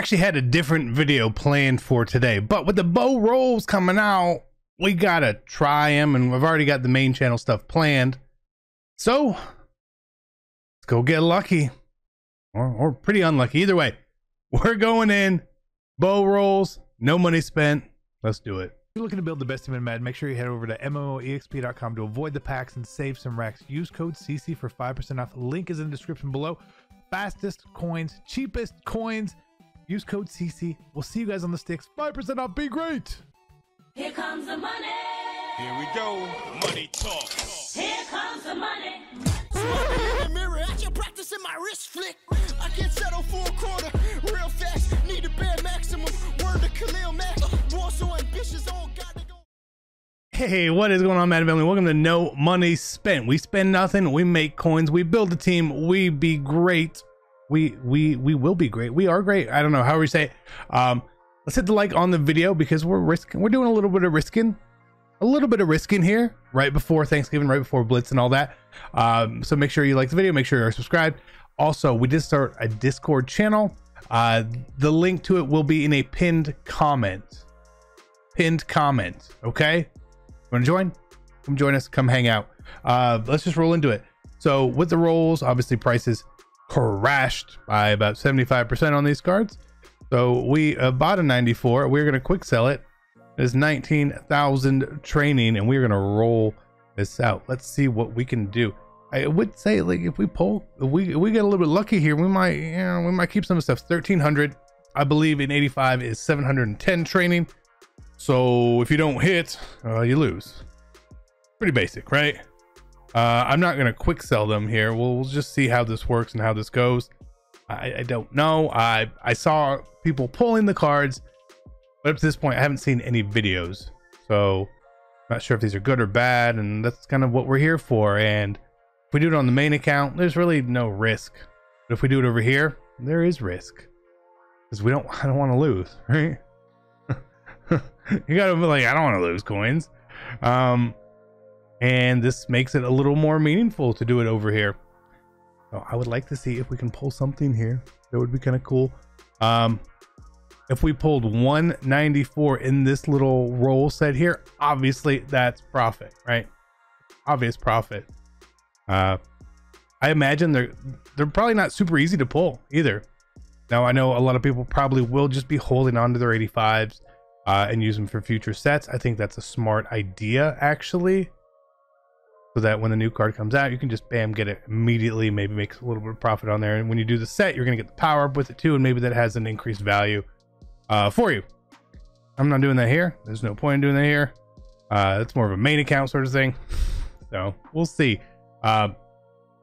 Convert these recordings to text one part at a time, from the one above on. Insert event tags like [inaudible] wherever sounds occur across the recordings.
actually had a different video planned for today, but with the Bo rolls coming out, we gotta try them, and we've already got the main channel stuff planned. So let's go get lucky, or or pretty unlucky. Either way, [laughs] we're going in. Bo rolls, no money spent. Let's do it. If you're looking to build the best team in Madden, make sure you head over to MMOEXP.com to avoid the packs and save some racks. Use code CC for 5% off. Link is in the description below. Fastest coins, cheapest coins. Use code CC. We'll see you guys on the sticks. 5% off. Be great. Here comes the money. Here we go. Money talk. Here comes the money. in the mirror, action practicing my wrist flick. I can settle for a quarter real fast. Need a bare maximum. Word to Khalil Mack. War so ambitious, all got to go. Hey, what is going on, Madden Family? Welcome to No Money Spent. We spend nothing, we make coins, we build a team, we be great. We we we will be great. We are great. I don't know how we say it. Um, let's hit the like on the video because we're risking. We're doing a little bit of risking, a little bit of risking here right before Thanksgiving, right before Blitz and all that. Um, so make sure you like the video. Make sure you're subscribed. Also, we did start a Discord channel. Uh, the link to it will be in a pinned comment. Pinned comment. Okay. Want to join? Come join us. Come hang out. Uh, let's just roll into it. So with the rolls, obviously prices crashed by about 75% on these cards. So we uh, bought a 94. We're going to quick sell it. It's 19,000 training and we're going to roll this out. Let's see what we can do. I would say like if we pull, if we if we get a little bit lucky here, we might, you know, we might keep some stuff. 1300, I believe in 85 is 710 training. So if you don't hit, uh, you lose. Pretty basic, right? Uh, I'm not gonna quick sell them here. We'll, we'll just see how this works and how this goes. I, I don't know. I I saw people pulling the cards, but up to this point, I haven't seen any videos. So I'm not sure if these are good or bad, and that's kind of what we're here for. And if we do it on the main account, there's really no risk. But if we do it over here, there is risk because we don't. [laughs] I don't want to lose, right? [laughs] you gotta be like, I don't want to lose coins. Um, and this makes it a little more meaningful to do it over here. So I would like to see if we can pull something here. That would be kind of cool. Um, if we pulled 194 in this little roll set here, obviously that's profit, right? Obvious profit. Uh, I imagine they're they're probably not super easy to pull either. Now I know a lot of people probably will just be holding on to their 85s uh, and use them for future sets. I think that's a smart idea actually so that when the new card comes out, you can just bam get it immediately. Maybe makes a little bit of profit on there. And when you do the set, you're gonna get the power up with it too, and maybe that has an increased value uh, for you. I'm not doing that here. There's no point in doing that here. Uh, it's more of a main account sort of thing. [laughs] So we'll see. Uh,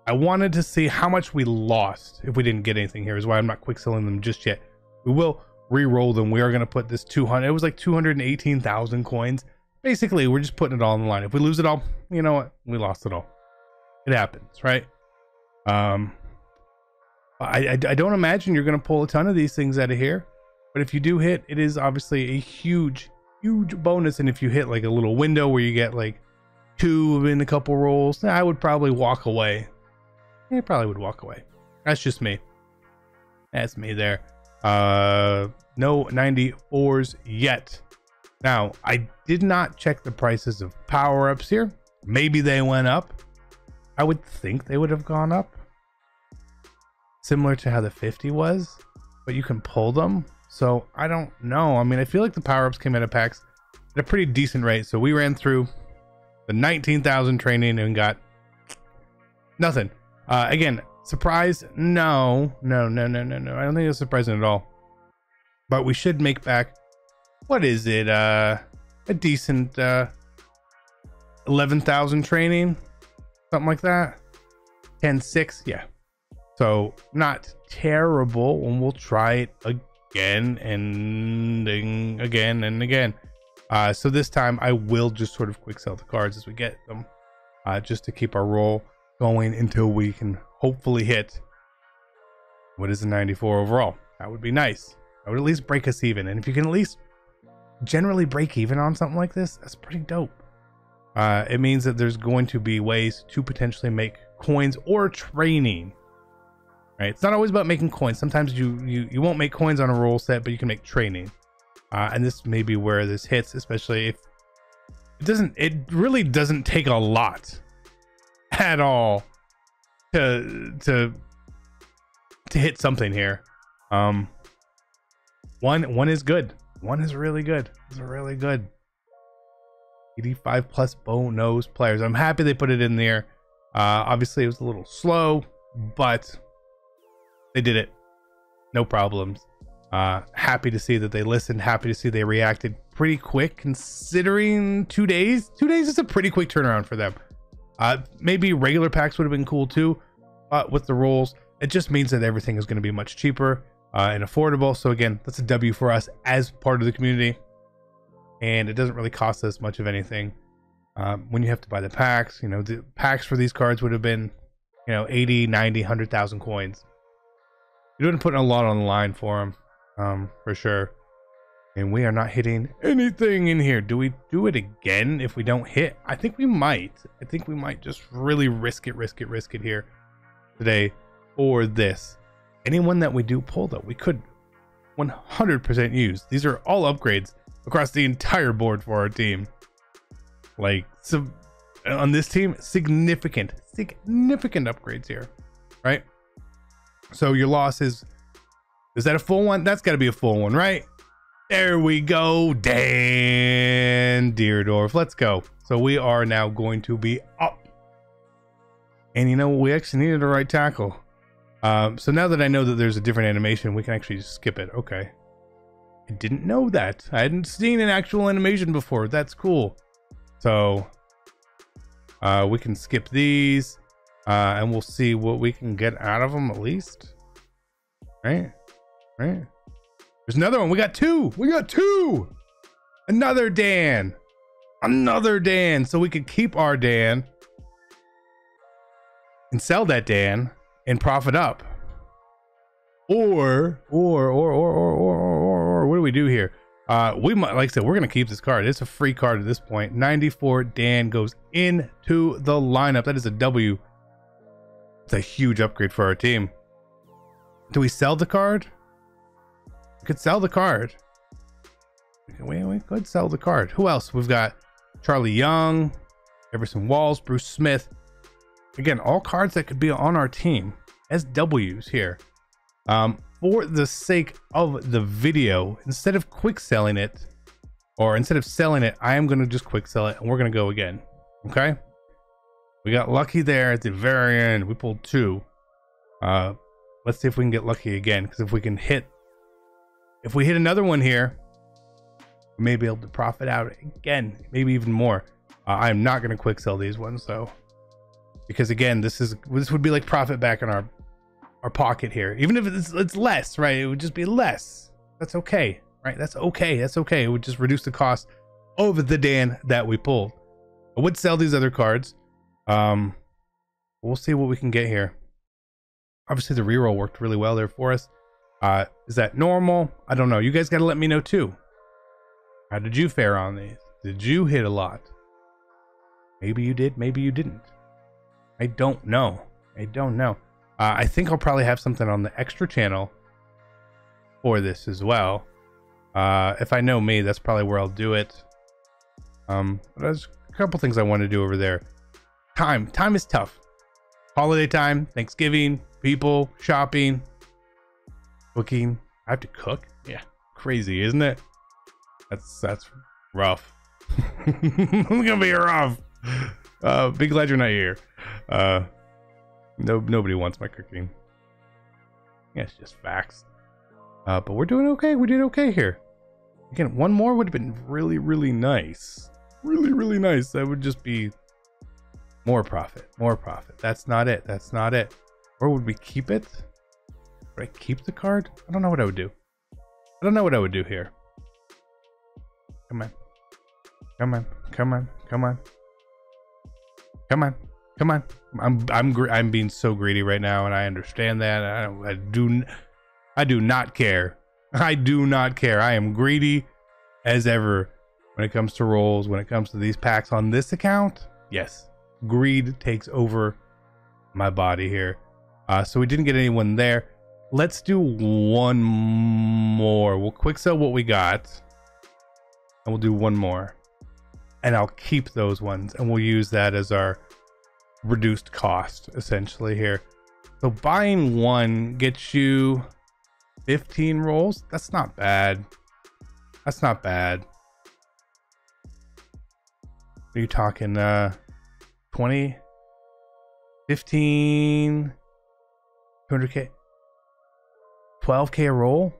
I wanted to see how much we lost if we didn't get anything here. Is why I'm not quick selling them just yet. We will re-roll them. We are gonna put this 200. It was like 218,000 coins basically we're just putting it all on the line. If we lose it all you know what? We lost it all. It happens right? Um I, I, I don't imagine you're going to pull a ton of these things out of here but if you do hit it is obviously a huge huge bonus. And if you hit like a little window where you get like two in a couple rolls i would probably walk away. I probably would walk away. That's just me. That's me there. Uh no 94s yet now, I did not check the prices of power ups here. Maybe they went up. I would think they would have gone up. Similar to how the 50 was, but you can pull them. So I don't know. I mean, I feel like the power ups came out of packs at a pretty decent rate. So we ran through the 19,000 training and got nothing. Uh, again, surprise? No, no, no, no, no, no. I don't think it's surprising at all. But we should make back what is it? Uh, a decent uh, eleven thousand training, something like that. Ten six, yeah. So not terrible, and we'll try it again and again and again. Uh, so this time I will just sort of quick sell the cards as we get them, uh, just to keep our roll going until we can hopefully hit what is a 94 overall. That would be nice. That would at least break us even. And if you can at least generally break even on something like this, that's pretty dope. Uh, it means that there's going to be ways to potentially make coins or training right? It's not always about making coins. Sometimes you you you won't make coins on a roll set, but you can make training. Uh, and this may be where this hits, especially if it doesn't. It really doesn't take a lot at all to to to hit something here. Um, one one is good. One is really good. It's really good. 85 plus Bo Knows players. I'm happy they put it in there. Uh, obviously, it was a little slow, but they did it. No problems. Uh, happy to see that they listened. Happy to see they reacted pretty quick, considering two days. Two days is a pretty quick turnaround for them. Uh, maybe regular packs would have been cool too, but with the rules, it just means that everything is going to be much cheaper uh, and affordable. So again, that's a W for us as part of the community, and it doesn't really cost us much of anything. Um, when you have to buy the packs, you know, the packs for these cards would have been, you know, 80, 90, 100,000 coins. You're doing putting a lot on the line for them, um, for sure. And we are not hitting anything in here. Do we do it again if we don't hit? I think we might. I think we might just really risk it, risk it, risk it here today or this. Anyone that we do pull though, we could 100% use. These are all upgrades across the entire board for our team. Like so uh, on this team, significant, significant upgrades here, right? So your loss is is that a full one? That's got to be a full one, right? There we go, Dan Dierdorf. Let's go. So we are now going to be up. And you know, what? we actually needed a right tackle. Um, so now that I know that there's a different animation, we can actually skip it. Okay. I didn't know that. I hadn't seen an actual animation before. That's cool. So uh, we can skip these uh, and we'll see what we can get out of them at least. Right? Right? There's another one. We got two. We got two. Another Dan. Another Dan. So we could keep our Dan and sell that Dan and profit up. Or, or, or, or, or, or, or, or, or, what do we do here? Uh, we might, like I said, we're gonna keep this card. It's a free card at this point. 94 Dan goes into the lineup. That is a W. It's a huge upgrade for our team. Do we sell the card? We could sell the card. We, we could sell the card. Who else? We've got Charle Young, Everson Walls, Bruce Smith. Again, all cards that could be on our team as W's here. Um, for the sake of the video, instead of quick selling it, or instead of selling it, I am going to just quick sell it and we're going to go again. Okay. We got lucky there at the very end. We pulled two. Uh, let's see if we can get lucky again. Because if we can hit, if we hit another one here, we may be able to profit out again, maybe even more. Uh, I'm not going to quick sell these ones though, because again, this is this would be like profit back in our our pocket here. Even if it's, it's less, right? It would just be less. That's okay, right? That's okay. That's okay. It would just reduce the cost of the Dan that we pulled. I would sell these other cards. Um, we'll see what we can get here. Obviously, the reroll worked really well there for us. Uh, is that normal? I don't know. You guys got to let me know too. How did you fare on these? Did you hit a lot? Maybe you did. Maybe you didn't. I don't know. I don't know. Uh, I think I'll probably have something on the extra channel for this as well. Uh, if I know me, that's probably where I'll do it. Um, there's a couple things I want to do over there. Time, time is tough. Holiday time, Thanksgiving, people, shopping, cooking. I have to cook. Yeah, crazy, isn't it? That's that's rough. [laughs] it's gonna be rough. Uh, be glad you're not here. Uh, no, nobody wants my cooking. Yeah, it's just facts. Uh, but we're doing okay. We did okay here. Again, one more would have been really, really nice. Really, really nice. That would just be more profit. More profit. That's not it. That's not it. Or would we keep it? Would I keep the card? I don't know what I would do. I don't know what I would do here. Come on. Come on. Come on. Come on. Come on. Come on. I'm I'm I'm being so greedy right now, and I understand that. I, I do I do not care. I do not care. I am greedy as ever when it comes to rolls. When it comes to these packs on this account, yes, greed takes over my body here. Uh, so we didn't get anyone there. Let's do one more. We'll quick sell what we got. And we'll do one more. And I'll keep those ones and we'll use that as our reduced cost essentially here. So buying one gets you 15 rolls. That's not bad. That's not bad. Are you talking uh 20 15 200k 12k a roll?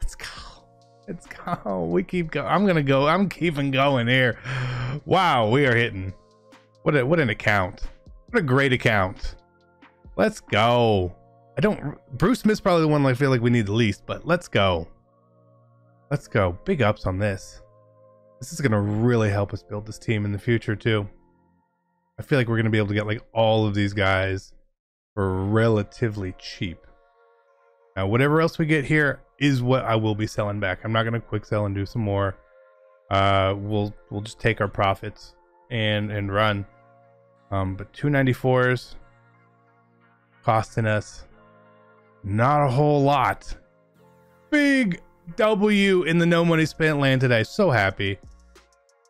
Let's go. Let's go. We keep going. I'm gonna go. I'm keeping going here. Wow, we are hitting. What a what an account. What a great account. Let's go. I don't Bruce Smith's probably the one I feel like we need the least, but let's go. Let's go. Big ups on this. This is gonna really help us build this team in the future too. I feel like we're gonna be able to get like all of these guys for relatively cheap. Now, whatever else we get here is what I will be selling back. I'm not gonna quick sell and do some more. Uh, we'll we'll just take our profits and and run. Um, but 294s costing us not a whole lot. Big W in the no money spent land today. So happy.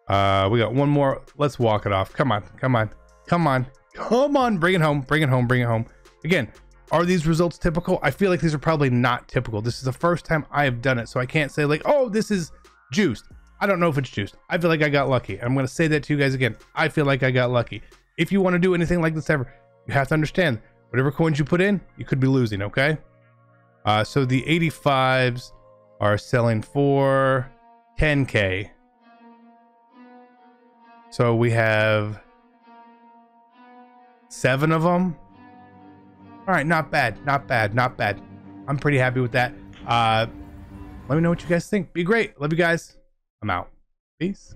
Uh, we got one more. Let's walk it off. Come on, come on, come on, come on. Bring it home. Bring it home. Bring it home. Again, are these results typical? I feel like these are probably not typical. This is the first time I have done it, so I can't say like, oh, this is juiced. I don't know if it's juiced. I feel like I got lucky. I'm gonna say that to you guys again. I feel like I got lucky. If you want to do anything like this ever, you have to understand whatever coins you put in, you could be losing. Okay. Uh, so the 85s are selling for 10k. So we have seven of them. All right, not bad, not bad, not bad. I'm pretty happy with that. Uh, let me know what you guys think. Be great. Love you guys. I'm out. Peace.